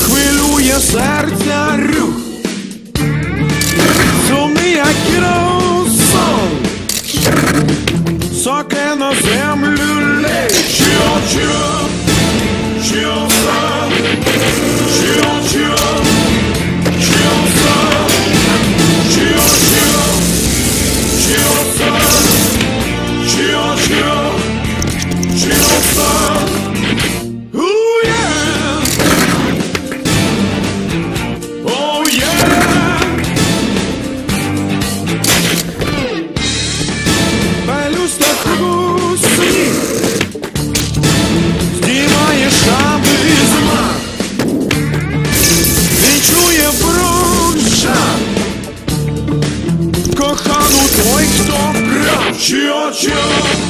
Chwiluje serca ruch. Co my jak są Sokę na ziemlu leci Cheers, cheers, cheers, cheers, cheers, cheers, cheers, cheers, cheers, cheers, Choo choo.